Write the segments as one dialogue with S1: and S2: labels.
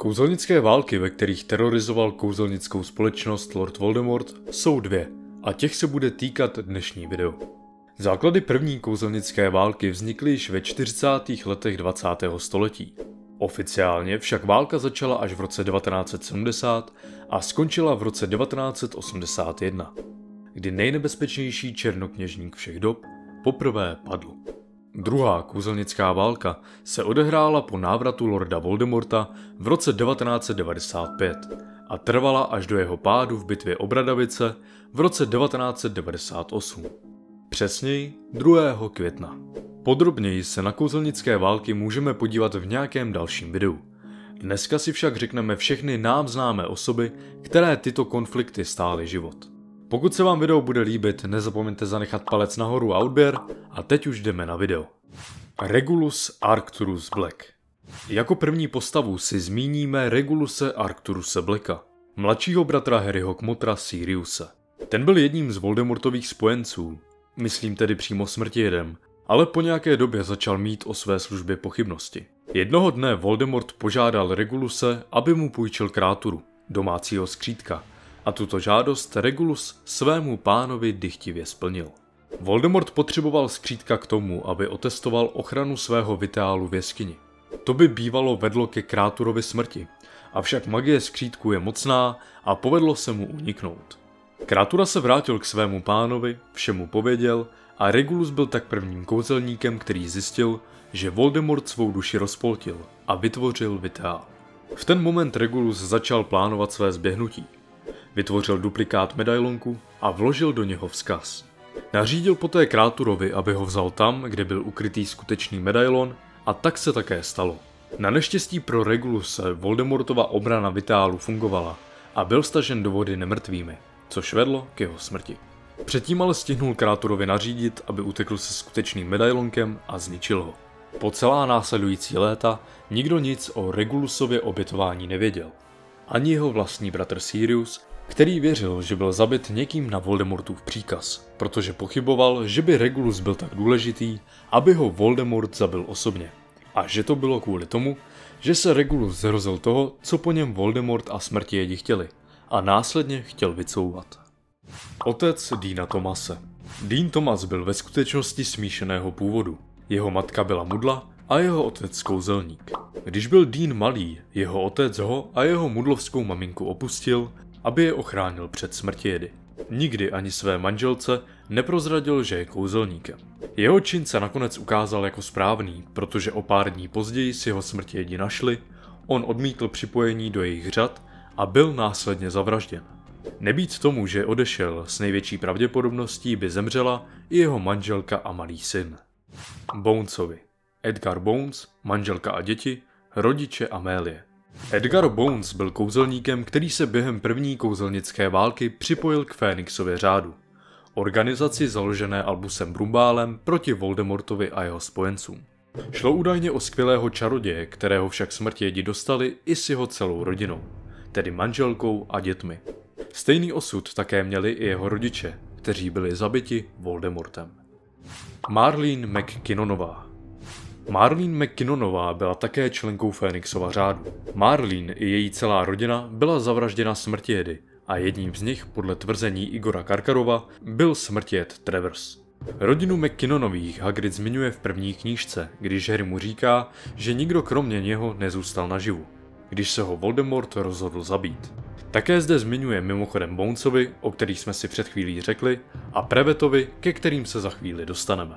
S1: Kouzelnické války, ve kterých terorizoval kouzelnickou společnost Lord Voldemort, jsou dvě a těch se bude týkat dnešní video. Základy první kouzelnické války vznikly již ve 40. letech 20. století. Oficiálně však válka začala až v roce 1970 a skončila v roce 1981, kdy nejnebezpečnější černokněžník všech dob poprvé padl. Druhá kouzelnická válka se odehrála po návratu Lorda Voldemorta v roce 1995 a trvala až do jeho pádu v bitvě o Bradavice v roce 1998. Přesněji 2. května. Podrobněji se na kouzelnické války můžeme podívat v nějakém dalším videu. Dneska si však řekneme všechny nám známé osoby, které tyto konflikty stály život. Pokud se vám video bude líbit, nezapomeňte zanechat palec nahoru a odběr a teď už jdeme na video. Regulus Arcturus Black Jako první postavu si zmíníme Reguluse Arcturuse Blacka, mladšího bratra Harryho Kmotra Siriuse. Ten byl jedním z Voldemortových spojenců, myslím tedy přímo smrti jedem, ale po nějaké době začal mít o své službě pochybnosti. Jednoho dne Voldemort požádal Reguluse, aby mu půjčil kráturu, domácího skřítka, a tuto žádost Regulus svému pánovi dychtivě splnil. Voldemort potřeboval skřítka k tomu, aby otestoval ochranu svého vitálu v jeskyni. To by bývalo vedlo ke Kráturovi smrti, avšak magie skřítku je mocná a povedlo se mu uniknout. Krátura se vrátil k svému pánovi, všemu pověděl a Regulus byl tak prvním kouzelníkem, který zjistil, že Voldemort svou duši rozpoltil a vytvořil vitál. V ten moment Regulus začal plánovat své zběhnutí. Vytvořil duplikát medailonku a vložil do něho vzkaz. Nařídil poté Kráturovi, aby ho vzal tam, kde byl ukrytý skutečný medailon a tak se také stalo. Na neštěstí pro Reguluse Voldemortova obrana Vitálu fungovala a byl stažen do vody nemrtvými, což vedlo k jeho smrti. Předtím ale stihnul Kráturovi nařídit, aby utekl se skutečným medailonkem a zničil ho. Po celá následující léta nikdo nic o Regulusově obětování nevěděl. Ani jeho vlastní bratr Sirius, který věřil, že byl zabit někým na Voldemortův příkaz, protože pochyboval, že by Regulus byl tak důležitý, aby ho Voldemort zabil osobně. A že to bylo kvůli tomu, že se Regulus zrozil toho, co po něm Voldemort a smrti jedi chtěli, a následně chtěl vycouvat. Otec Dina Tomase Dean Thomas byl ve skutečnosti smíšeného původu. Jeho matka byla mudla a jeho otec kouzelník. Když byl Dean malý, jeho otec ho a jeho mudlovskou maminku opustil aby je ochránil před smrtějedy. Nikdy ani své manželce neprozradil, že je kouzelníkem. Jeho čin se nakonec ukázal jako správný, protože o pár dní později si ho smrtějedi našli, on odmítl připojení do jejich řad a byl následně zavražděn. Nebýt tomu, že odešel, s největší pravděpodobností by zemřela i jeho manželka a malý syn. Bonesovi. Edgar Bones, manželka a děti, rodiče Amélie. Edgar Bones byl kouzelníkem, který se během první kouzelnické války připojil k Fénixově řádu. Organizaci založené Albusem Brumbálem proti Voldemortovi a jeho spojencům. Šlo údajně o skvělého čaroděje, kterého však smrtědi dostali i s jeho celou rodinou, tedy manželkou a dětmi. Stejný osud také měli i jeho rodiče, kteří byli zabiti Voldemortem. Marlene McKinnonová Marlene McKinnonová byla také členkou Fénixova řádu. Marlene i její celá rodina byla zavražděna smrtějedy a jedním z nich, podle tvrzení Igora Karkarova, byl smrtěd Travers. Rodinu McKinnonových Hagrid zmiňuje v první knížce, když Harry mu říká, že nikdo kromě něho nezůstal naživu, když se ho Voldemort rozhodl zabít. Také zde zmiňuje mimochodem Bonesovi, o kterých jsme si před chvílí řekli, a Prevetovi, ke kterým se za chvíli dostaneme.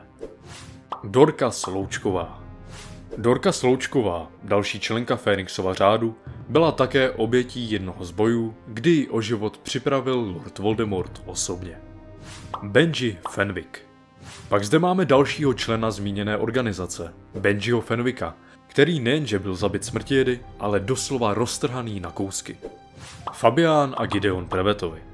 S1: Dorka Sloučková Dorka Sloučková, další členka Fénixova řádu, byla také obětí jednoho z bojů, kdy ji o život připravil Lord Voldemort osobně. Benji Fenwick Pak zde máme dalšího člena zmíněné organizace, Benjiho Fenwicka, který nejenže byl zabit smrtějedy, ale doslova roztrhaný na kousky. Fabián a Gideon Prevetovi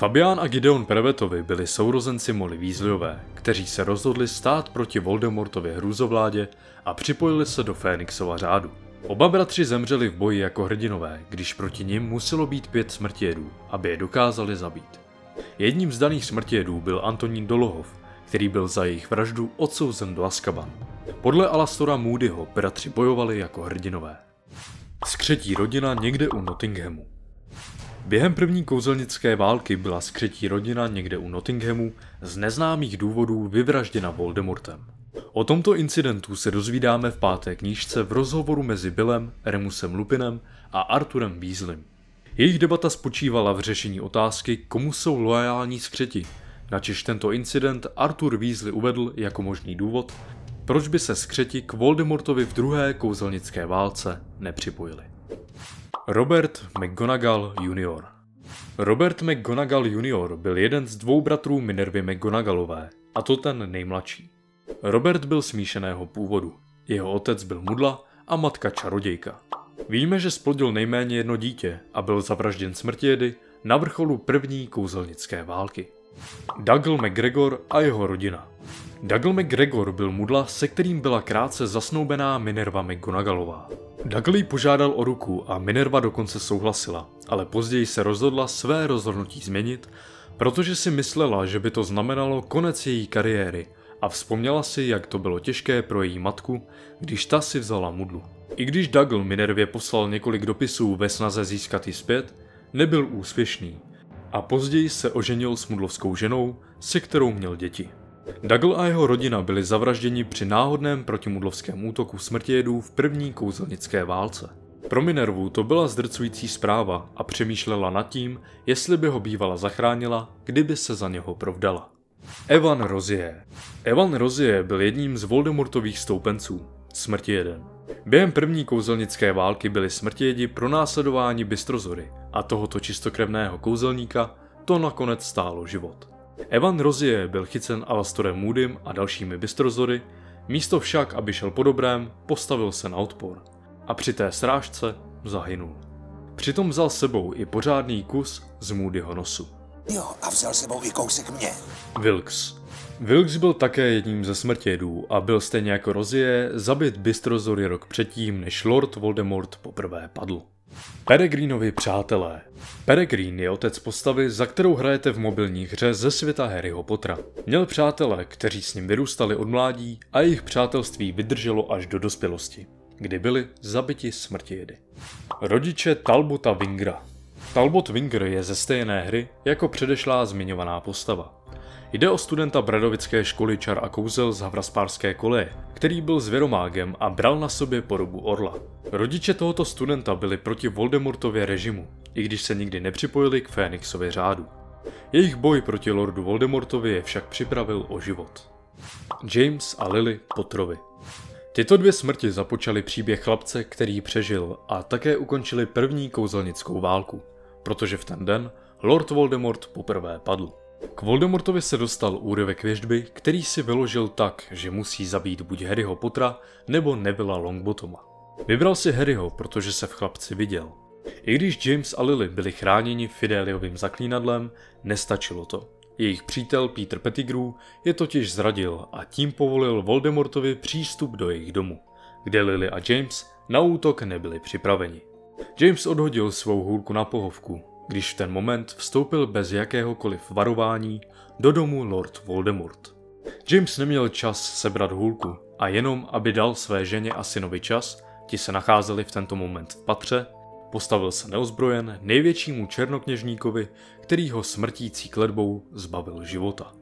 S1: Fabián a Gideon Prevetovi byli sourozenci Molly Weasleyové, kteří se rozhodli stát proti Voldemortově hrůzovládě a připojili se do Fénixova řádu. Oba bratři zemřeli v boji jako hrdinové, když proti nim muselo být pět smrtědů, aby je dokázali zabít. Jedním z daných smrtědů byl Antonín Dolohov, který byl za jejich vraždu odsouzen do Azkaban. Podle Alastora Moodyho bratři bojovali jako hrdinové. Skřetí rodina někde u Nottinghamu. Během první kouzelnické války byla skřetí rodina někde u Nottinghamu z neznámých důvodů vyvražděna Voldemortem. O tomto incidentu se dozvídáme v páté knížce v rozhovoru mezi Billem, Remusem Lupinem a Arturem Weasleym. Jejich debata spočívala v řešení otázky, komu jsou loajální skřeti, načež tento incident Arthur Weasley uvedl jako možný důvod, proč by se skřeti k Voldemortovi v druhé kouzelnické válce nepřipojili. Robert McGonagall Jr. Robert McGonagall Jr. byl jeden z dvou bratrů Minervy McGonagallové, a to ten nejmladší. Robert byl smíšeného původu. Jeho otec byl mudla a matka čarodějka. Víme, že splodil nejméně jedno dítě a byl zavražděn smrtědy na vrcholu první kouzelnické války. Dougal McGregor a jeho rodina. Dougal McGregor byl mudla, se kterým byla krátce zasnoubená Minerva McGonagallová. Dougal jí požádal o ruku a Minerva dokonce souhlasila, ale později se rozhodla své rozhodnutí změnit, protože si myslela, že by to znamenalo konec její kariéry a vzpomněla si, jak to bylo těžké pro její matku, když ta si vzala mudlu. I když Dougal Minervě poslal několik dopisů ve snaze získat ji zpět, nebyl úspěšný a později se oženil s mudlovskou ženou, se kterou měl děti. Dougal a jeho rodina byli zavražděni při náhodném protimudlovském útoku smrtějedů v první kouzelnické válce. Pro Minervu to byla zdrcující zpráva a přemýšlela nad tím, jestli by ho bývala zachránila, kdyby se za něho provdala. Evan Rozier Evan Rozier byl jedním z Voldemortových stoupenců, smrti jeden. Během první kouzelnické války byli smrtějedi pro následování Bystrozory a tohoto čistokrevného kouzelníka to nakonec stálo život. Evan Rozier byl chycen Alastorem Moodym a dalšími Bystrozory, místo však, aby šel po dobrém, postavil se na odpor a při té srážce zahynul. Přitom vzal sebou i pořádný kus z Moodyho nosu.
S2: Jo, a vzal sebou i kousek mě.
S1: Wilkes Wilkes byl také jedním ze smrtědů a byl stejně jako Rozie zabit Bystrozory rok předtím, než Lord Voldemort poprvé padl. Peregrinovi přátelé. Peregrin je otec postavy, za kterou hrajete v mobilní hře ze světa Harryho Pottera. Měl přátele, kteří s ním vyrůstali od mládí a jejich přátelství vydrželo až do dospělosti, kdy byli zabiti smrtějedy. Rodiče Talbota Wingra. Talbot Winger je ze stejné hry jako předešlá zmiňovaná postava. Jde o studenta Bradovické školy čar a kouzel z Havraspárské koleje, který byl zvěromágem a bral na sobě podobu orla. Rodiče tohoto studenta byli proti Voldemortově režimu, i když se nikdy nepřipojili k Fénixově řádu. Jejich boj proti Lordu Voldemortovi je však připravil o život. James a Lily Potterovi Tyto dvě smrti započaly příběh chlapce, který přežil a také ukončili první kouzelnickou válku, protože v ten den Lord Voldemort poprvé padl. K Voldemortovi se dostal úryvek věžby, který si vyložil tak, že musí zabít buď Harryho Pottera nebo Nevilla Longbotoma. Vybral si Harryho, protože se v chlapci viděl. I když James a Lily byli chráněni Fideliovým zaklínadlem, nestačilo to. Jejich přítel Peter Pettigrew je totiž zradil a tím povolil Voldemortovi přístup do jejich domu, kde Lily a James na útok nebyli připraveni. James odhodil svou hůlku na pohovku když v ten moment vstoupil bez jakéhokoliv varování do domu Lord Voldemort. James neměl čas sebrat hůlku a jenom, aby dal své ženě a synovi čas, ti se nacházeli v tento moment v patře, postavil se neozbrojen největšímu černokněžníkovi, který ho smrtící kledbou zbavil života.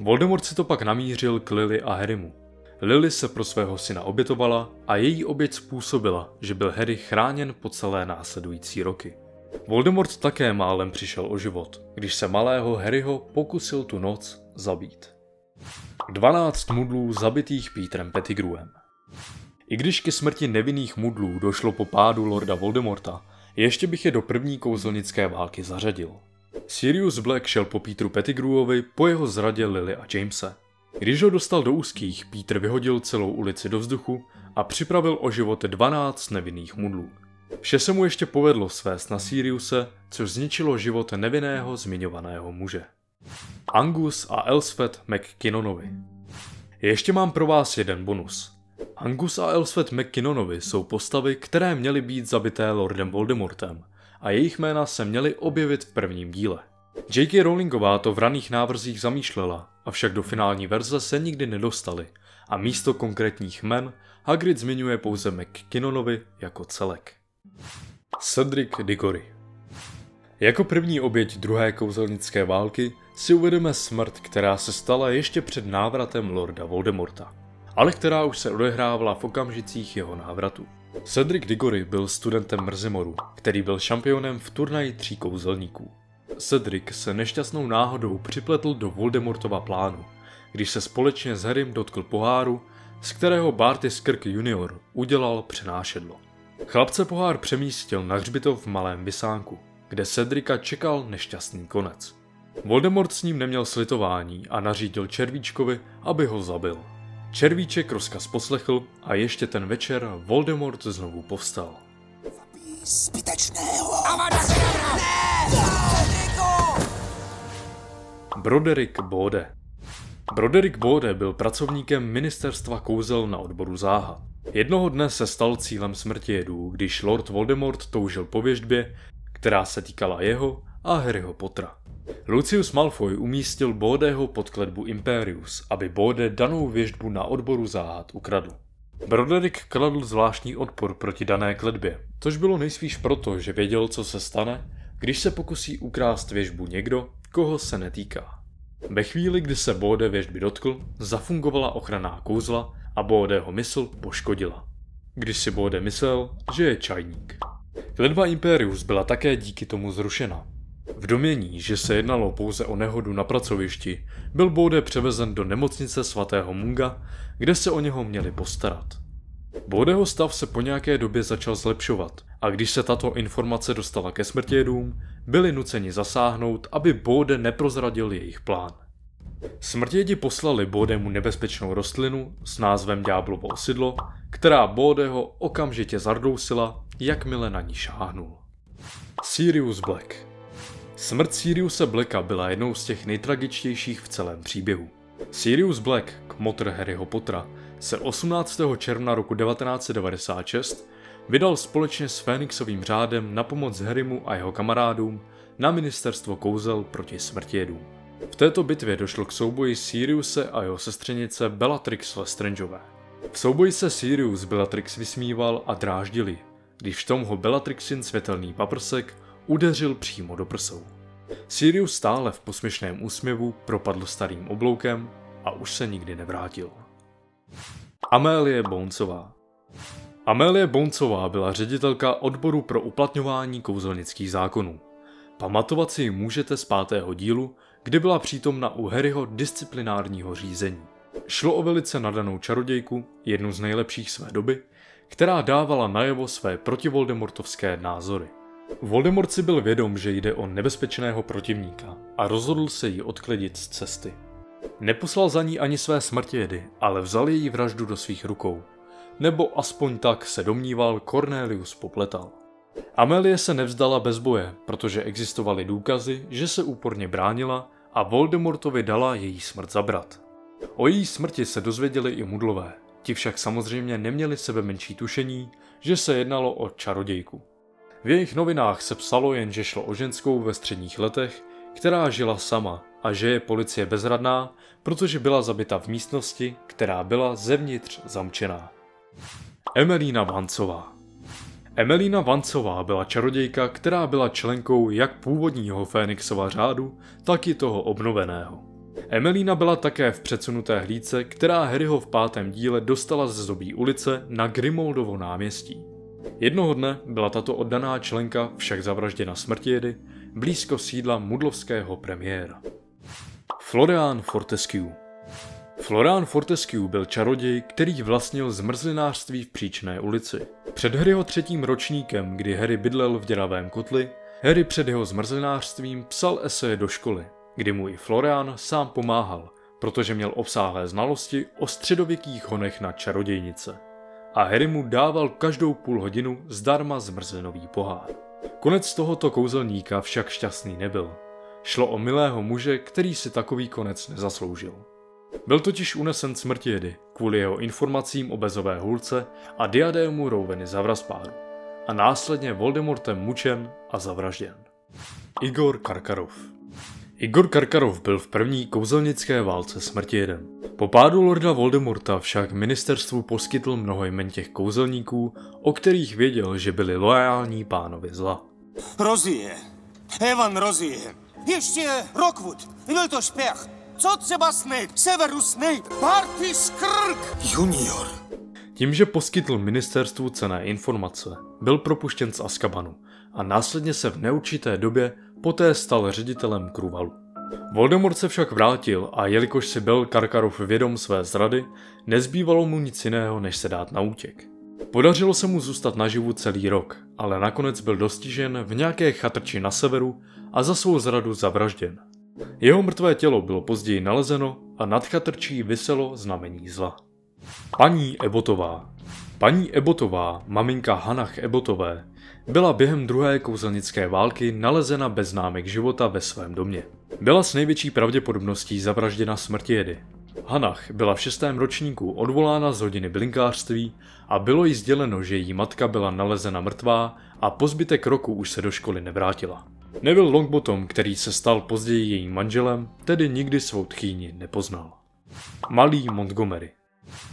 S1: Voldemort si to pak namířil k Lily a Harrymu. Lily se pro svého syna obětovala a její oběť způsobila, že byl Harry chráněn po celé následující roky. Voldemort také málem přišel o život, když se malého Harryho pokusil tu noc zabít. 12 mudlů zabitých Petrem Pettigrewem I když ke smrti nevinných mudlů došlo po pádu Lorda Voldemorta, ještě bych je do první kouzelnické války zařadil. Sirius Black šel po Petru Pettigrewovi po jeho zradě Lily a Jamese. Když ho dostal do úzkých, Peter vyhodil celou ulici do vzduchu a připravil o život 12 nevinných mudlů. Vše se mu ještě povedlo svést na Siriuse, což zničilo život nevinného zmiňovaného muže. Angus a Elspeth McKinnonovi. Ještě mám pro vás jeden bonus. Angus a Elspeth McKinnonovi jsou postavy, které měly být zabité Lordem Voldemortem a jejich jména se měly objevit v prvním díle. J.K. Rowlingová to v raných návrzích zamýšlela, avšak do finální verze se nikdy nedostali a místo konkrétních jmen Hagrid zmiňuje pouze McKinnonovi jako celek. Cedric Diggory Jako první oběť druhé kouzelnické války si uvedeme smrt, která se stala ještě před návratem Lorda Voldemorta, ale která už se odehrávala v okamžicích jeho návratu. Cedric Diggory byl studentem Mrzimoru, který byl šampionem v turnaji tří kouzelníků. Cedric se nešťastnou náhodou připletl do Voldemortova plánu, když se společně s Harrym dotkl poháru, z kterého Barty Skirk junior udělal přenášedlo. Chlapce pohár přemístil na hřbitov v Malém Vysánku, kde Cedrika čekal nešťastný konec. Voldemort s ním neměl slitování a nařídil Červíčkovi, aby ho zabil. Červíček rozkaz poslechl a ještě ten večer Voldemort znovu povstal.
S2: Zbytečného!
S1: Broderick Bode Broderick Bode byl pracovníkem ministerstva kouzel na odboru záha. Jednoho dne se stal cílem smrti jedů, když Lord Voldemort toužil po věžbě, která se týkala jeho a Harryho Pottera. Lucius Malfoy umístil Bodeho pod kletbu Imperius, aby Bode danou věžbu na odboru záhad ukradl. Broderick kladl zvláštní odpor proti dané kletbě, což bylo nejspíš proto, že věděl, co se stane, když se pokusí ukrást věžbu někdo, koho se netýká. Ve chvíli, kdy se Bode věžby dotkl, zafungovala ochranná kouzla a Bodeho mysl poškodila. Když si Bode myslel, že je čajník. Kledba Imperius byla také díky tomu zrušena. V domění, že se jednalo pouze o nehodu na pracovišti, byl Bode převezen do nemocnice svatého Munga, kde se o něho měli postarat. Bodeho stav se po nějaké době začal zlepšovat a když se tato informace dostala ke smrtědům, byli nuceni zasáhnout, aby Bode neprozradil jejich plán. Smrtědi poslali Bodemu nebezpečnou rostlinu s názvem Ďáblovo osidlo, která Bodeho okamžitě zardousila, jakmile na ní šáhnul. Sirius Black Smrt Siriuse Blacka byla jednou z těch nejtragičtějších v celém příběhu. Sirius Black, kmotr Harryho Pottera, se 18. června roku 1996 vydal společně s Fénixovým řádem na pomoc Harrymu a jeho kamarádům na ministerstvo kouzel proti smrtědům. V této bitvě došlo k souboji Siriuse a jeho sestřenice Bellatrix Lestrangeové. V souboji se Sirius Bellatrix vysmíval a dráždili, když v tom ho Bellatrixin světelný paprsek udeřil přímo do prsou. Sirius stále v posměšném úsměvu propadl starým obloukem a už se nikdy nevrátil. Amélie Bouncová Amélie Bouncová byla ředitelka odboru pro uplatňování kouzelnických zákonů. Pamatovat si ji můžete z pátého dílu, kdy byla přítomna u Harryho disciplinárního řízení. Šlo o velice nadanou čarodějku, jednu z nejlepších své doby, která dávala najevo své protivoldemortovské názory. Voldemort si byl vědom, že jde o nebezpečného protivníka a rozhodl se jí odklidit z cesty. Neposlal za ní ani své smrtějedy, ale vzal její vraždu do svých rukou. Nebo aspoň tak se domníval Cornelius Popletal. Amelie se nevzdala bez boje, protože existovaly důkazy, že se úporně bránila a Voldemortovi dala její smrt zabrat. O její smrti se dozvěděli i mudlové, ti však samozřejmě neměli sebe menší tušení, že se jednalo o čarodějku. V jejich novinách se psalo jen, že šlo o ženskou ve středních letech, která žila sama a že je policie bezradná, protože byla zabita v místnosti, která byla zevnitř zamčená. Emelína Vancová Emelína Vancová byla čarodějka, která byla členkou jak původního Fénixova řádu, tak i toho obnoveného. Emelína byla také v předsunuté hlídce, která Harryho v pátém díle dostala ze zobí ulice na Grimoldovo náměstí. Jednoho dne byla tato oddaná členka však zavražděna smrtějedy blízko sídla mudlovského premiéra. Florian Fortescue Florian Fortescue byl čaroděj, který vlastnil zmrzlinářství v Příčné ulici. Před Harryho třetím ročníkem, kdy Harry bydlel v děravém kotli, Harry před jeho zmrzlinářstvím psal eseje do školy, kdy mu i Florian sám pomáhal, protože měl obsáhlé znalosti o středověkých honech na čarodějnice. A Harry mu dával každou půl hodinu zdarma zmrzlinový pohár. Konec tohoto kouzelníka však šťastný nebyl. Šlo o milého muže, který si takový konec nezasloužil. Byl totiž unesen smrtědy kvůli jeho informacím o bezové hůlce a diadému Rouveny Zavraspáru a následně Voldemortem mučen a zavražděn. Igor Karkarov Igor Karkarov byl v první kouzelnické válce smrti jeden. Po pádu Lorda Voldemorta však ministerstvu poskytl mnoho jmen těch kouzelníků, o kterých věděl, že byli loajální pánovi zla.
S3: Rozie. Evan Rozie. Ještě Rockwood. Byl to špěch. Co třeba Snape? Severus Snape. Barty Skrk.
S2: Junior.
S1: Tím, že poskytl ministerstvu cené informace, byl propuštěn z Azkabanu a následně se v neurčité době poté stal ředitelem Kruvalu. Voldemort se však vrátil a jelikož si byl Karkarov vědom své zrady, nezbývalo mu nic jiného, než se dát na útěk. Podařilo se mu zůstat naživu celý rok, ale nakonec byl dostižen v nějaké chatrči na severu a za svou zradu zavražděn. Jeho mrtvé tělo bylo později nalezeno a nad chatrčí vyselo znamení zla. Paní Ebotová Paní Ebotová, maminka Hanach Ebotové, byla během druhé kouzelnické války nalezena bez známek života ve svém domě. Byla s největší pravděpodobností zavražděna smrtějedy. Hanach byla v šestém ročníku odvolána z hodiny blinkářství a bylo jí sděleno, že její matka byla nalezena mrtvá a po zbytek roku už se do školy nevrátila. Neville Longbottom, který se stal později jejím manželem, tedy nikdy svou tchýni nepoznal. Malý Montgomery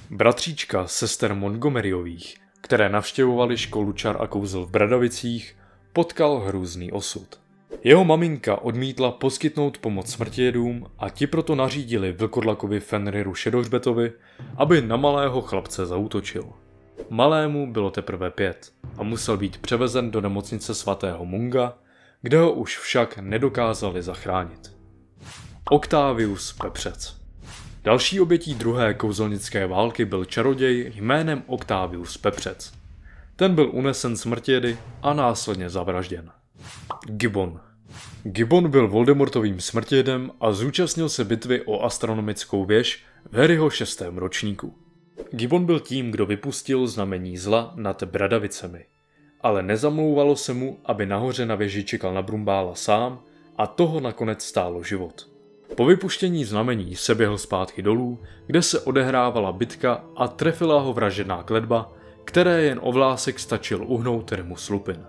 S1: Bratříčka sester Montgomeryových, které navštěvovali školu čar a kouzel v Bradavicích, potkal hrůzný osud. Jeho maminka odmítla poskytnout pomoc smrtějedům a ti proto nařídili vlkodlakovi Fenriru Šedohřbetovi, aby na malého chlapce zautočil. Malému bylo teprve pět a musel být převezen do nemocnice svatého Munga, kde ho už však nedokázali zachránit. Octavius Pepřec Další obětí druhé kouzelnické války byl čaroděj jménem Octavius Pepřec. Ten byl unesen smrtědy a následně zavražděn. Gibbon Gibbon byl Voldemortovým smrtědem a zúčastnil se bitvy o astronomickou věž v Harryho šestém ročníku. Gibbon byl tím, kdo vypustil znamení zla nad Bradavicemi. Ale nezamlouvalo se mu, aby nahoře na věži čekal na Brumbála sám a toho nakonec stálo život. Po vypuštění znamení se běhl zpátky dolů, kde se odehrávala bitka a trefila ho vražená kledba, které jen o vlásek stačil uhnout Remus slupin.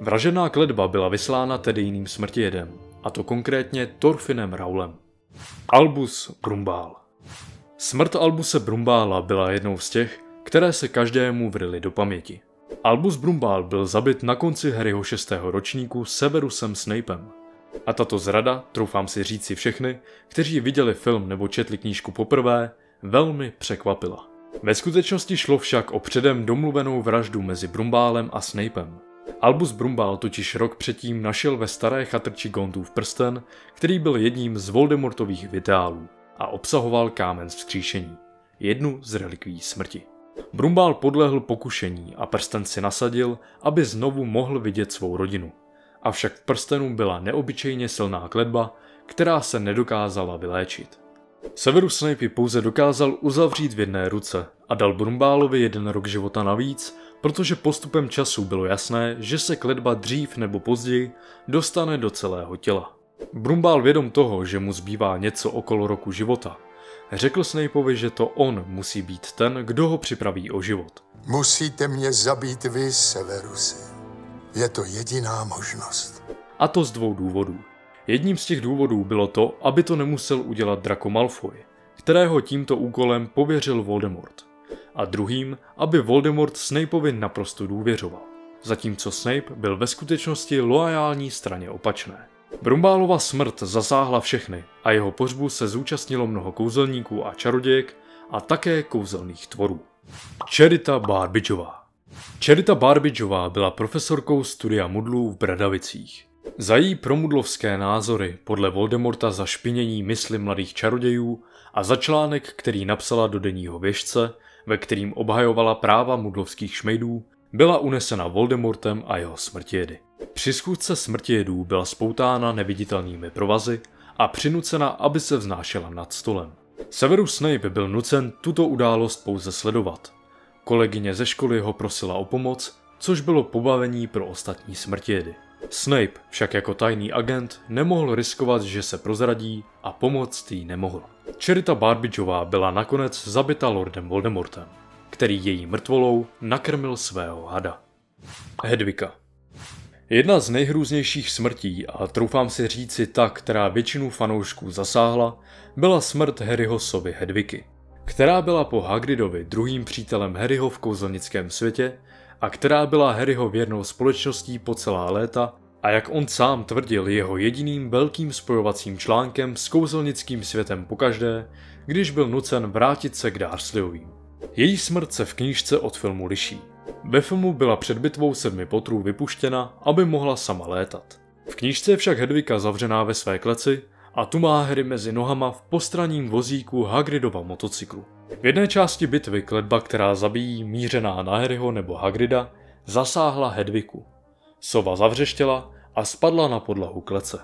S1: Vražená kledba byla vyslána tedy jiným smrtijedem, a to konkrétně Torfinem Raulem. Albus Brumbál Smrt Albuse Brumbála byla jednou z těch, které se každému vrily do paměti. Albus Brumbál byl zabit na konci Harryho 6. ročníku Severusem Snapem. A tato zrada, troufám si říci všechny, kteří viděli film nebo četli knížku poprvé, velmi překvapila. Ve skutečnosti šlo však o předem domluvenou vraždu mezi Brumbálem a Snapem. Albus Brumbál totiž rok předtím našel ve staré chatrči Gondův prsten, který byl jedním z Voldemortových vitálů a obsahoval kámen vzkříšení, jednu z relikví smrti. Brumbál podlehl pokušení a prsten si nasadil, aby znovu mohl vidět svou rodinu. Avšak v prstenu byla neobyčejně silná kledba, která se nedokázala vyléčit. Severus Snape pouze dokázal uzavřít v jedné ruce a dal Brumbálovi jeden rok života navíc, protože postupem času bylo jasné, že se kledba dřív nebo později dostane do celého těla. Brumbál vědom toho, že mu zbývá něco okolo roku života, řekl Snapeovi, že to on musí být ten, kdo ho připraví o život.
S2: Musíte mě zabít vy, Severuse. Je to jediná možnost.
S1: A to z dvou důvodů. Jedním z těch důvodů bylo to, aby to nemusel udělat Draco Malfoy, kterého tímto úkolem pověřil Voldemort. A druhým, aby Voldemort Snapeovi naprosto důvěřoval. Zatímco Snape byl ve skutečnosti loajální straně opačné. Brumbálova smrt zasáhla všechny a jeho pohřbu se zúčastnilo mnoho kouzelníků a čarodějek a také kouzelných tvorů. Čerita Barbidžová Čerita Barbidžová byla profesorkou studia mudlů v Bradavicích. Za její promudlovské názory podle Voldemorta za špinění mysli mladých čarodějů a za článek, který napsala do denního věžce, ve kterým obhajovala práva mudlovských šmejdů, byla unesena Voldemortem a jeho smrtějedy. Při schůdce smrtějedů byla spoutána neviditelnými provazy a přinucena, aby se vznášela nad stolem. Severus Snape byl nucen tuto událost pouze sledovat Kolegyně ze školy ho prosila o pomoc, což bylo pobavení pro ostatní smrtědy. Snape však jako tajný agent nemohl riskovat, že se prozradí a pomoct jí nemohl. Čerita Barbidžová byla nakonec zabita Lordem Voldemortem, který její mrtvolou nakrmil svého hada. Hedvika Jedna z nejhrůznějších smrtí, a troufám si říci ta, která většinu fanoušků zasáhla, byla smrt Harryho sovy Hedviky, která byla po Hagridovi druhým přítelem Harryho v kouzelnickém světě a která byla Harryho věrnou společností po celá léta a jak on sám tvrdil jeho jediným velkým spojovacím článkem s kouzelnickým světem pokaždé, když byl nucen vrátit se k Dursleyovým. Její smrt se v knížce od filmu liší. Ve filmu byla před bitvou sedmi potrů vypuštěna, aby mohla sama létat. V knížce je však Hedvika zavřená ve své kleci a tu má Harry mezi nohama v postraním vozíku Hagridova motocyklu. V jedné části bitvy kletba, která zabíjí mířená na Harryho nebo Hagrida, zasáhla Hedviku. Sova zavřeštěla a spadla na podlahu klece.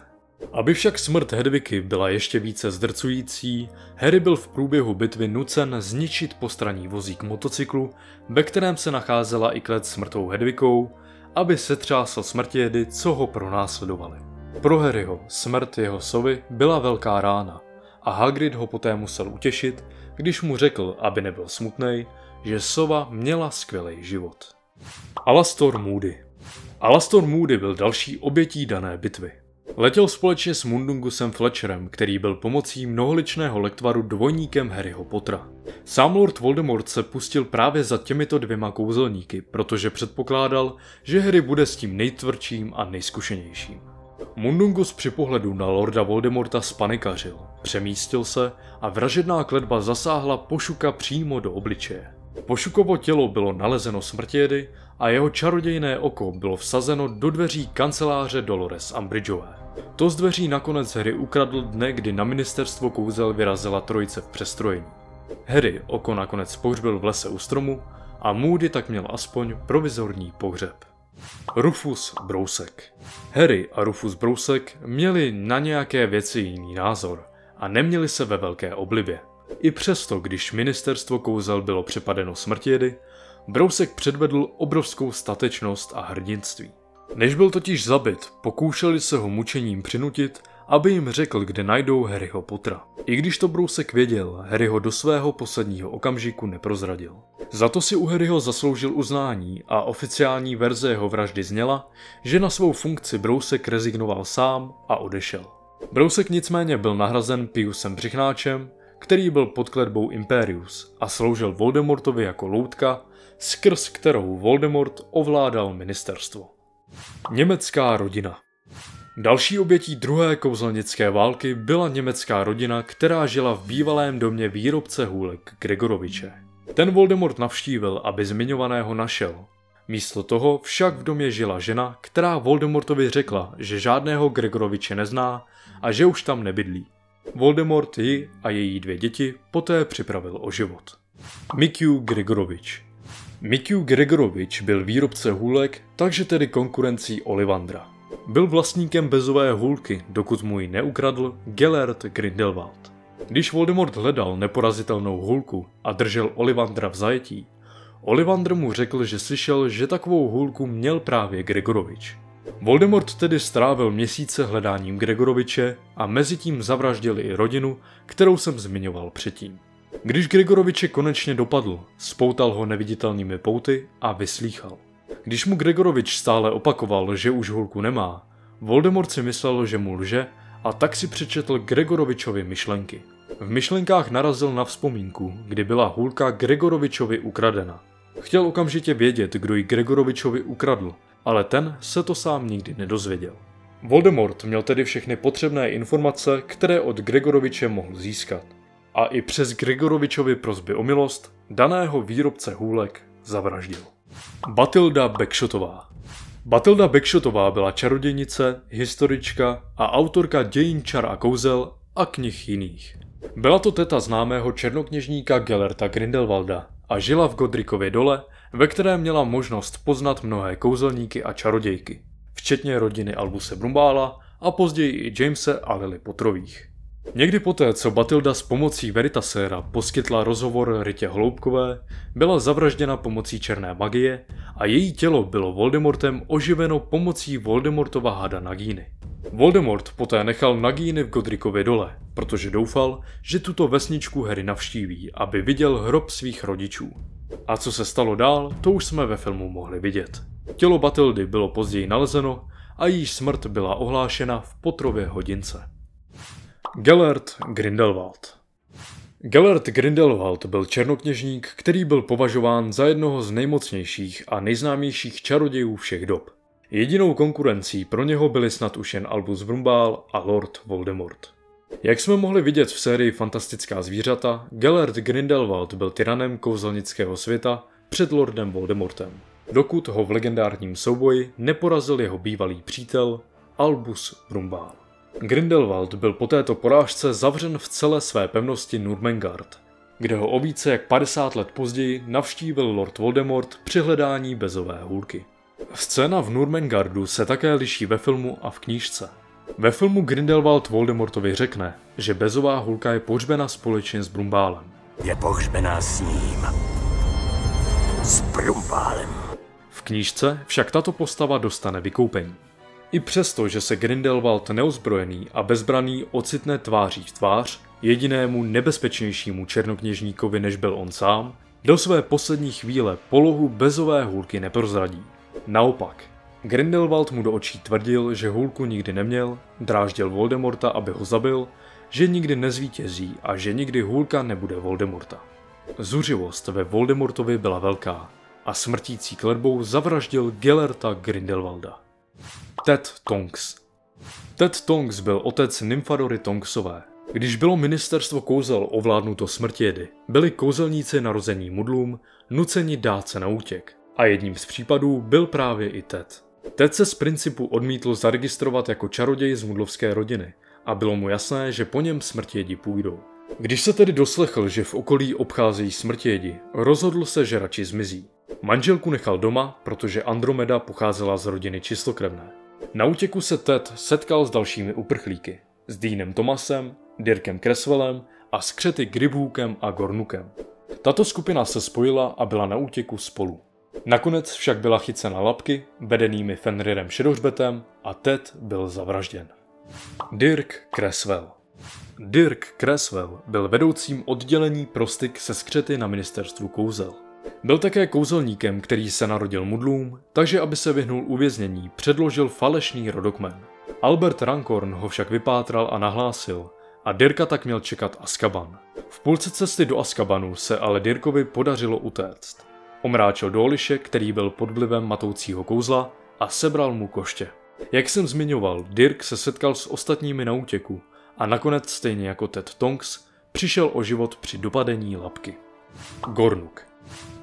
S1: Aby však smrt Hedviky byla ještě více zdrcující, Harry byl v průběhu bitvy nucen zničit postraní vozík motocyklu, ve kterém se nacházela i klec s mrtvou Hedvikou, aby setřásl smrtějedy, co ho pronásledovali. Pro Harryho smrt jeho sovy byla velká rána a Hagrid ho poté musel utěšit, když mu řekl, aby nebyl smutný, že sova měla skvělý život. Alastor Moody Alastor Moody byl další obětí dané bitvy. Letěl společně s Mundungusem Fletcherem, který byl pomocí mnoholičného lektvaru dvojníkem Harryho Pottera. Sám Lord Voldemort se pustil právě za těmito dvěma kouzelníky, protože předpokládal, že Harry bude s tím nejtvrdším a nejzkušenějším. Mundungus při pohledu na Lorda Voldemorta spanikařil, přemístil se a vražedná kletba zasáhla Pošuka přímo do obličeje. Pošukovo tělo bylo nalezeno smrtědy a jeho čarodějné oko bylo vsazeno do dveří kanceláře Dolores Umbridgeové. To z dveří nakonec Harry ukradl dne, kdy na ministerstvo kouzel vyrazila trojice v přestrojení. Harry oko nakonec pohřbil v lese u stromu a Moody tak měl aspoň provizorní pohřeb. Rufus Brousek Harry a Rufus Brousek měli na nějaké věci jiný názor a neměli se ve velké oblibě. I přesto, když ministerstvo kouzel bylo přepadeno smrtědy, Brousek předvedl obrovskou statečnost a hrdinství. Než byl totiž zabit, pokoušeli se ho mučením přinutit, aby jim řekl, kde najdou Harryho Pottera. I když to Brousek věděl, Harry ho do svého posledního okamžiku neprozradil. Za to si u Harryho zasloužil uznání a oficiální verze jeho vraždy zněla, že na svou funkci Brousek rezignoval sám a odešel. Brousek nicméně byl nahrazen Piusem Břichnáčem, který byl pod kletbou Imperius a sloužil Voldemortovi jako loutka, skrz kterou Voldemort ovládal ministerstvo. Německá rodina Další obětí druhé kouzelnické války byla německá rodina, která žila v bývalém domě výrobce hůlek Gregoroviče. Ten Voldemort navštívil, aby zmiňovaného našel. Místo toho však v domě žila žena, která Voldemortovi řekla, že žádného Gregoroviče nezná a že už tam nebydlí. Voldemort ji a její dvě děti poté připravil o život. Mikyu Gregorovič Mikyu Gregorovič byl výrobce hůlek, takže tedy konkurencí Olivandra. Byl vlastníkem bezové hůlky, dokud mu ji neukradl Gellert Grindelwald. Když Voldemort hledal neporazitelnou hůlku a držel Olivandra v zajetí, Olivandr mu řekl, že slyšel, že takovou hůlku měl právě Gregorovič. Voldemort tedy strávil měsíce hledáním Gregoroviče a mezi tím zavraždil i rodinu, kterou jsem zmiňoval předtím. Když Gregoroviče konečně dopadl, spoutal ho neviditelnými pouty a vyslýchal. Když mu Gregorovič stále opakoval, že už hulku nemá, Voldemort si myslel, že mu lže a tak si přečetl Gregorovičovi myšlenky. V myšlenkách narazil na vzpomínku, kdy byla hůlka Gregorovičovi ukradena. Chtěl okamžitě vědět, kdo ji Gregorovičovi ukradl, ale ten se to sám nikdy nedozvěděl. Voldemort měl tedy všechny potřebné informace, které od Gregoroviče mohl získat. A i přes Gregorovičovi prozby o milost daného výrobce hůlek zavraždil. Batilda Bekshotová Batilda Bekshotová byla čarodějnice, historička a autorka dějin čar a kouzel a knih jiných. Byla to teta známého černokněžníka Gellerta Grindelwalda a žila v Godrikově dole, ve které měla možnost poznat mnohé kouzelníky a čarodějky, včetně rodiny Albuse Brumbála a později i Jamese a Lily Potrových. Někdy poté, co Batilda s pomocí Veritasera poskytla rozhovor Rytě Hloubkové, byla zavražděna pomocí černé magie a její tělo bylo Voldemortem oživeno pomocí Voldemortova hada Nagíny. Voldemort poté nechal Nagíny v Godrikově dole, protože doufal, že tuto vesničku Harry navštíví, aby viděl hrob svých rodičů. A co se stalo dál, to už jsme ve filmu mohli vidět. Tělo Batildy bylo později nalezeno a její smrt byla ohlášena v Potrově hodince. Gellert Grindelwald Gellert Grindelwald byl černokněžník, který byl považován za jednoho z nejmocnějších a nejznámějších čarodějů všech dob. Jedinou konkurencí pro něho byli snad už jen Albus Brumbál a Lord Voldemort. Jak jsme mohli vidět v sérii Fantastická zvířata, Gellert Grindelwald byl tyranem kouzelnického světa před Lordem Voldemortem, dokud ho v legendárním souboji neporazil jeho bývalý přítel Albus Brumbál. Grindelwald byl po této porážce zavřen v celé své pevnosti Nurmengard, kde ho o více jak 50 let později navštívil Lord Voldemort při hledání bezové hůlky. Scéna v Nurmengardu se také liší ve filmu a v knížce. Ve filmu Grindelwald Voldemortovi řekne, že bezová hulka je pohřbena společně s Brumbálem.
S4: Je pohřbená s ním. S Brumbálem.
S1: V knížce však tato postava dostane vykoupení. I přesto, že se Grindelwald neozbrojený a bezbraný ocitne tváří v tvář jedinému nebezpečnějšímu černokněžníkovi, než byl on sám, do své poslední chvíle polohu bezové hůlky neprozradí. Naopak, Grindelwald mu do očí tvrdil, že hůlku nikdy neměl, dráždil Voldemorta, aby ho zabil, že nikdy nezvítězí a že nikdy hůlka nebude Voldemorta. Zuřivost ve Voldemortovi byla velká a smrtící kletbou zavraždil Gellerta Grindelwalda. Ted Tonks Ted Tonks byl otec Nymfadory Tonksové. Když bylo ministerstvo kouzel ovládnuto smrtědy, byli kouzelníci narození mudlům nuceni dát se na útěk. A jedním z případů byl právě i Ted. Ted se z principu odmítl zaregistrovat jako čaroděj z mudlovské rodiny a bylo mu jasné, že po něm smrtědi půjdou. Když se tedy doslechl, že v okolí obcházejí smrtědi, rozhodl se, že radši zmizí. Manželku nechal doma, protože Andromeda pocházela z rodiny čistokrevné. Na útěku se Ted setkal s dalšími uprchlíky. S Deanem Thomasem, Dirkem Creswellem a skřety Gribhookem a Gornukem. Tato skupina se spojila a byla na útěku spolu. Nakonec však byla chycena lapky, vedenými Fenrirem Šedohřbetem a Ted byl zavražděn. Dirk Creswell Dirk Creswell byl vedoucím oddělení prostik se skřety na ministerstvu kouzel. Byl také kouzelníkem, který se narodil mudlům, takže aby se vyhnul uvěznění, předložil falešný rodokmen. Albert Rankorn ho však vypátral a nahlásil, a Dirka tak měl čekat Askaban. V půlce cesty do Askabanu se ale Dirkovi podařilo utéct. Omráčil Doliše, který byl pod vlivem matoucího kouzla a sebral mu koště. Jak jsem zmiňoval, Dirk se setkal s ostatními na útěku a nakonec stejně jako Ted Tonks přišel o život při dopadení lapky. Gornuk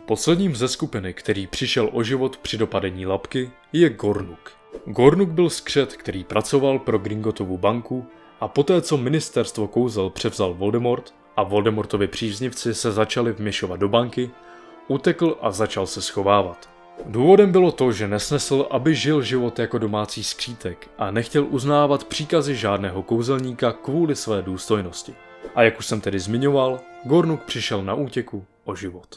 S1: Posledním ze skupiny, který přišel o život při dopadení lapky, je Gornuk. Gornuk byl skřet, který pracoval pro Gringotovu banku a poté, co ministerstvo kouzel převzal Voldemort a Voldemortovi příznivci se začali vměšovat do banky, utekl a začal se schovávat. Důvodem bylo to, že nesnesl, aby žil život jako domácí skřítek a nechtěl uznávat příkazy žádného kouzelníka kvůli své důstojnosti. A jak už jsem tedy zmiňoval, Gornuk přišel na útěku o život.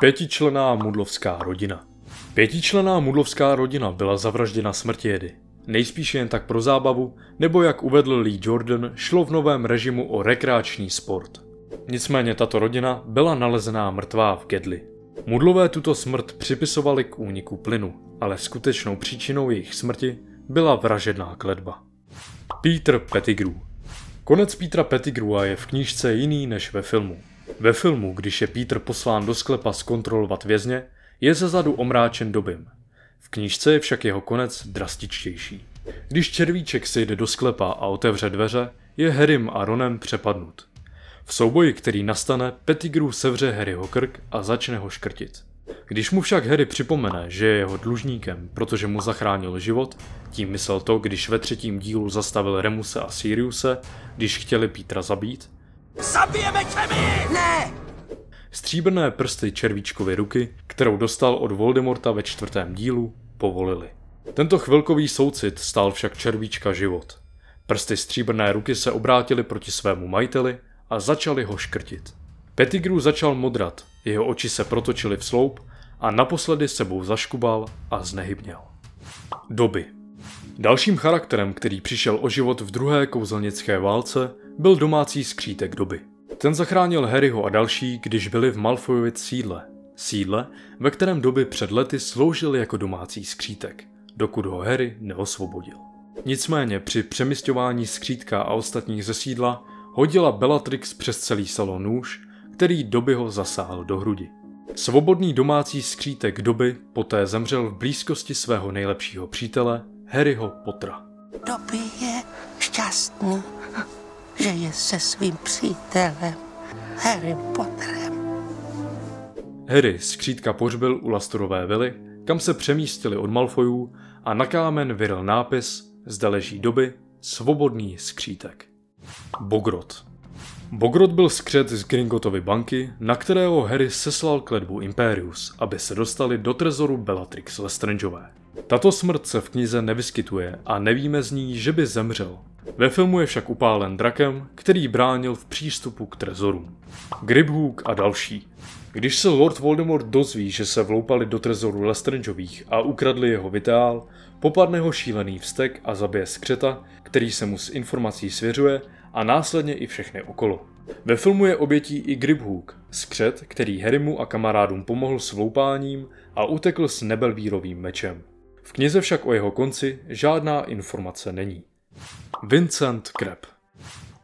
S1: Pětičlená mudlovská rodina Pětičlená mudlovská rodina byla zavražděna smrtědy. Nejspíš jen tak pro zábavu, nebo jak uvedl Lee Jordan, šlo v novém režimu o rekreační sport. Nicméně tato rodina byla nalezená mrtvá v Gedli. Mudlové tuto smrt připisovali k úniku plynu, ale skutečnou příčinou jejich smrti byla vražedná kledba. Peter Pettigrew Konec Petra Pettigrewa je v knížce jiný než ve filmu. Ve filmu, když je Peter poslán do sklepa zkontrolovat vězně, je zezadu omráčen dobím. V knížce je však jeho konec drastičtější. Když červíček se jde do sklepa a otevře dveře, je Harrym a Ronem přepadnut. V souboji, který nastane, Pettigrew sevře Harryho krk a začne ho škrtit. Když mu však Harry připomene, že je jeho dlužníkem, protože mu zachránil život, tím myslel to, když ve třetím dílu zastavil Remuse a Siriuse, když chtěli Petra zabít,
S4: Zabijeme tě my! Ne!
S1: Stříbrné prsty červíčkovy ruky, kterou dostal od Voldemorta ve čtvrtém dílu, povolili. Tento chvilkový soucit stál však červíčka život. Prsty stříbrné ruky se obrátily proti svému majiteli a začali ho škrtit. Pettigrew začal modrat, jeho oči se protočily v sloup a naposledy sebou zaškubal a znehybněl. Doby Dalším charakterem, který přišel o život v druhé kouzelnické válce, byl domácí skřítek doby. Ten zachránil Harryho a další, když byli v Malfoyovic sídle. Sídle, ve kterém doby před lety sloužil jako domácí skřítek. dokud ho Harry neosvobodil. Nicméně při přemysťování skřítka a ostatních ze sídla hodila Bellatrix přes celý salon nůž, který Dobyho zasáhl do hrudi. Svobodný domácí skřítek Doby poté zemřel v blízkosti svého nejlepšího přítele, Harryho Pottera.
S5: Doby je šťastný, že je se svým přítelem Harry Potterem.
S1: Harry skřítka pohřbil u Lastorové vily, kam se přemístili od Malfoyů a na kámen vyril nápis Zde leží doby, svobodný skřítek. Bogrot. Bogrot byl skřet z Gringotovy banky, na kterého Harry seslal kledbu Imperius, aby se dostali do trezoru Bellatrix Lestrangeové. Tato smrt se v knize nevyskytuje a nevíme z ní, že by zemřel. Ve filmu je však upálen drakem, který bránil v přístupu k trezorům. Gribhook a další. Když se Lord Voldemort dozví, že se vloupali do trezoru Lestrangeových a ukradli jeho vitál, popadne ho šílený vztek a zabije skřeta, který se mu s informací svěřuje a následně i všechny okolo. Ve filmu je obětí i Gribhook, skřet, který Harrymu a kamarádům pomohl s vloupáním a utekl s nebelvírovým mečem. V knize však o jeho konci žádná informace není. Vincent Kreb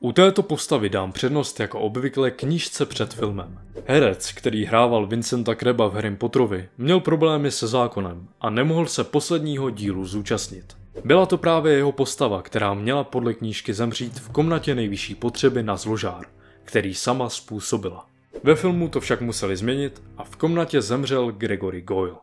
S1: u této postavy dám přednost jako obvykle knížce před filmem. Herec, který hrával Vincenta Kreba v Harry Potterovi, měl problémy se zákonem a nemohl se posledního dílu zúčastnit. Byla to právě jeho postava, která měla podle knížky zemřít v komnatě nejvyšší potřeby na zložár, který sama způsobila. Ve filmu to však museli změnit a v komnatě zemřel Gregory Goyle.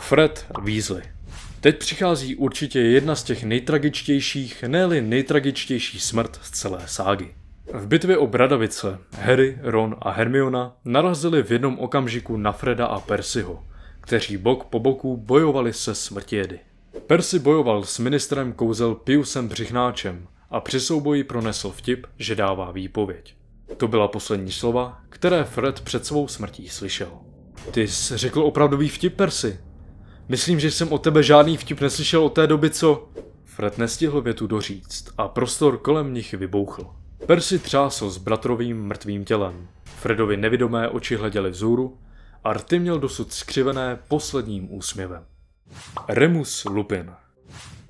S1: Fred Weasley Teď přichází určitě jedna z těch nejtragičtějších, ne nejtragičtější smrt z celé ságy. V bitvě o Bradavice Harry, Ron a Hermiona narazili v jednom okamžiku na Freda a Percyho, kteří bok po boku bojovali se smrtědy. Percy bojoval s ministrem kouzel Piusem Břichnáčem a při souboji pronesl vtip, že dává výpověď. To byla poslední slova, které Fred před svou smrtí slyšel. Ty jsi řekl opravdový vtip, Percy, Myslím, že jsem o tebe žádný vtip neslyšel od té doby, co... Fred nestihl větu doříct a prostor kolem nich vybouchl. Percy třásl s bratrovým mrtvým tělem. Fredovi nevidomé oči hleděly vzhůru a rty měl dosud skřivené posledním úsměvem. Remus Lupin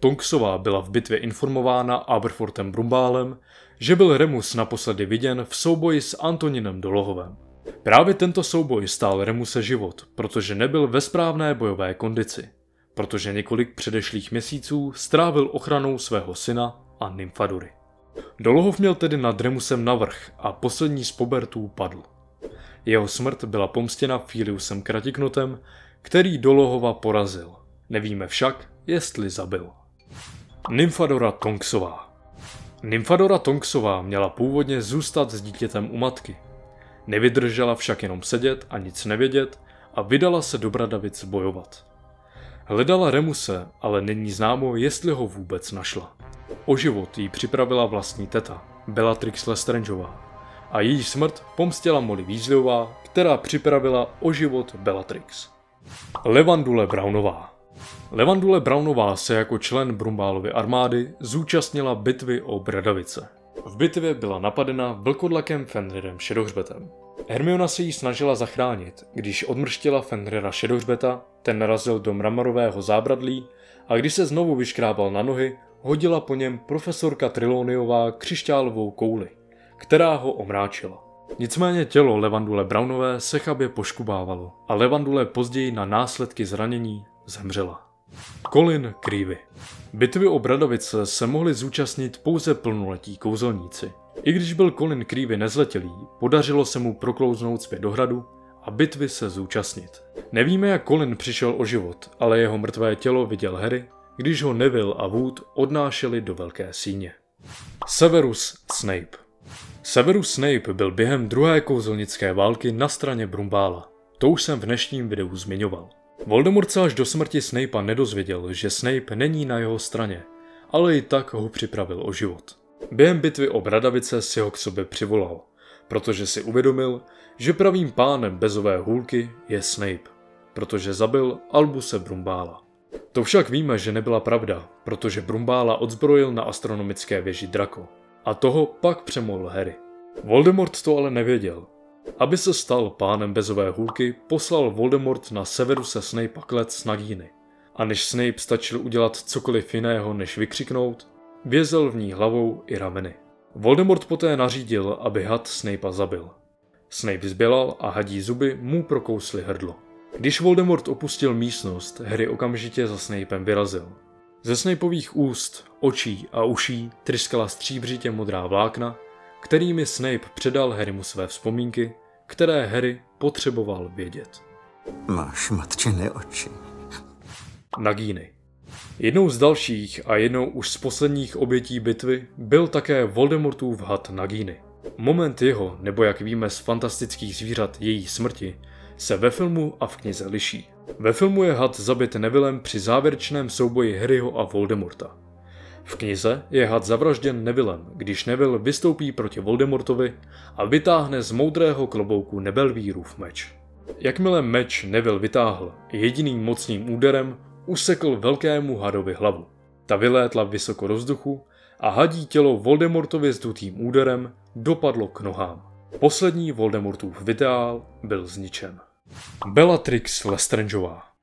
S1: Tonksová byla v bitvě informována Aberfortem Brumbálem, že byl Remus naposledy viděn v souboji s Antoninem Dolohovem. Právě tento souboj stál Remuse život, protože nebyl ve správné bojové kondici, protože několik předešlých měsíců strávil ochranou svého syna a Nymfadory. Dolohov měl tedy nad Remusem navrh a poslední z pobertů padl. Jeho smrt byla pomstěna Filiusem Kratiknotem, který Dolohova porazil. Nevíme však, jestli zabil. Nymfadora Tonksová Nymfadora Tonksová měla původně zůstat s dítětem u matky, Nevydržela však jenom sedět a nic nevědět a vydala se do Bradavic bojovat. Hledala Remuse, ale není známo, jestli ho vůbec našla. O život jí připravila vlastní teta, Bellatrix Lestrangeová, a její smrt pomstila Molly Weasleyová, která připravila o život Bellatrix. Levandule Brownová Levandule Brownová se jako člen Brumbálovy armády zúčastnila bitvy o Bradavice. V bitvě byla napadena vlkodlakem Fenrirem Šedohřbetem. Hermiona se jí snažila zachránit, když odmrštila Fenrira Šedohřbeta, ten narazil do mramorového zábradlí a když se znovu vyškrábal na nohy, hodila po něm profesorka Triloniová křišťálovou kouli, která ho omráčila. Nicméně tělo Levandule Brownové se chabě poškubávalo a Levandule později na následky zranění zemřela. Colin Creevy Bitvy o Bradavice se mohli zúčastnit pouze plnoletí kouzelníci. I když byl Colin Creevy nezletilý, podařilo se mu proklouznout zpět do hradu a bitvy se zúčastnit. Nevíme, jak Colin přišel o život, ale jeho mrtvé tělo viděl Harry, když ho Neville a Wood odnášeli do velké síně. Severus Snape Severus Snape byl během druhé kouzelnické války na straně Brumbála. To už jsem v dnešním videu zmiňoval. Voldemort se až do smrti Snape'a nedozvěděl, že Snape není na jeho straně, ale i tak ho připravil o život. Během bitvy o Bradavice si ho k sobě přivolal, protože si uvědomil, že pravým pánem bezové hůlky je Snape, protože zabil Albuse Brumbála. To však víme, že nebyla pravda, protože Brumbála odzbrojil na astronomické věži Draco. A toho pak přemohl Harry. Voldemort to ale nevěděl aby se stal pánem bezové hůlky, poslal Voldemort na severu se Snape klec s Nagíny. a než Snape stačil udělat cokoliv jiného než vykřiknout, vězel v ní hlavou i rameny. Voldemort poté nařídil, aby had Snape'a zabil. Snape zbělal a hadí zuby mu prokously hrdlo. Když Voldemort opustil místnost, Harry okamžitě za Snapem vyrazil. Ze Snapeových úst, očí a uší tryskala stříbřitě modrá vlákna, kterými Snape předal Harrymu své vzpomínky, které Harry potřeboval vědět.
S4: Máš matčené oči.
S1: Nagíny. Jednou z dalších a jednou už z posledních obětí bitvy byl také Voldemortův had Nagíny. Moment jeho, nebo jak víme z fantastických zvířat její smrti, se ve filmu a v knize liší. Ve filmu je had zabit Nevillem při závěrečném souboji Harryho a Voldemorta. V knize je had zavražděn Nevillem, když Neville vystoupí proti Voldemortovi a vytáhne z moudrého klobouku Nebelvírův meč. Jakmile meč Neville vytáhl, jediným mocným úderem usekl velkému hadovi hlavu. Ta vylétla vysoko do vzduchu a hadí tělo Voldemortově zdutým úderem dopadlo k nohám. Poslední Voldemortův videál byl zničen. Bellatrix Lestrangeová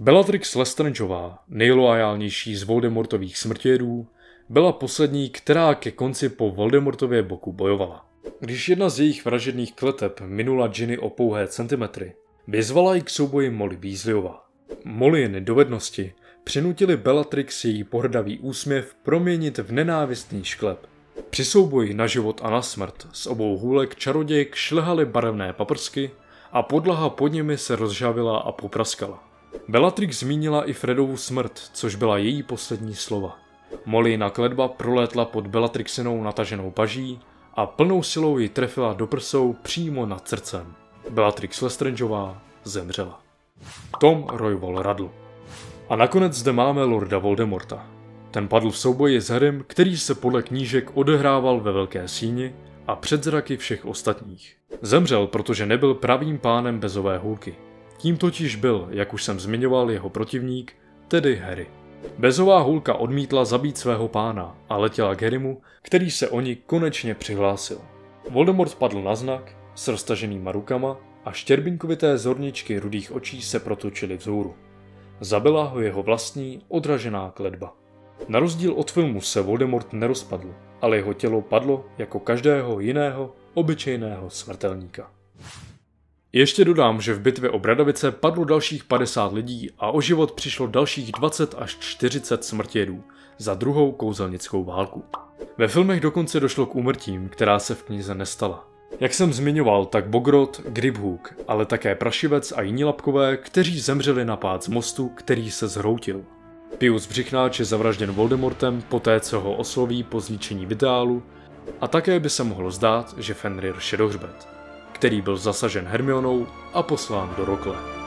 S1: Bellatrix Lestrangeová, nejloajálnější z Voldemortových smrtědů, byla poslední, která ke konci po Voldemortově boku bojovala. Když jedna z jejich vražedných kleteb minula Ginny o pouhé centimetry, vyzvala ji k souboji Molly Weasleyová. Mollyny dovednosti přinutili Bellatrix její pohrdavý úsměv proměnit v nenávistný šklep. Při souboji na život a na smrt z obou hůlek čarodějk šlehaly barevné paprsky a podlaha pod nimi se rozžavila a popraskala. Bellatrix zmínila i Fredovu smrt, což byla její poslední slova. Mollyna kledba prolétla pod Bellatrixinou nataženou paží a plnou silou ji trefila do prsou přímo nad srdcem. Bellatrix Lestrangeová zemřela. Tom Royval radl. A nakonec zde máme Lorda Voldemorta. Ten padl v souboji s Harrym, který se podle knížek odehrával ve Velké síni a před zraky všech ostatních. Zemřel, protože nebyl pravým pánem bezové hůlky. Tím totiž byl, jak už jsem zmiňoval, jeho protivník, tedy Harry. Bezová hůlka odmítla zabít svého pána a letěla k Harrymu, který se o ní konečně přihlásil. Voldemort padl na znak s roztaženýma rukama a štěrbinkovité zorničky rudých očí se protočily vzhůru. Zabila ho jeho vlastní odražená kledba. Na rozdíl od filmu se Voldemort nerozpadl, ale jeho tělo padlo jako každého jiného obyčejného smrtelníka. Ještě dodám, že v bitvě o Bradavice padlo dalších 50 lidí a o život přišlo dalších 20 až 40 smrtědů za druhou kouzelnickou válku. Ve filmech dokonce došlo k úmrtím, která se v knize nestala. Jak jsem zmiňoval, tak Bogrot, Gribhook, ale také Prašivec a jiní lapkové, kteří zemřeli na pád z mostu, který se zhroutil. Pius Břichnáč je zavražděn Voldemortem poté, co ho osloví po zničení Vitálu a také by se mohlo zdát, že Fenrir Šedohřbet, který byl zasažen Hermionou a poslán do Rokle.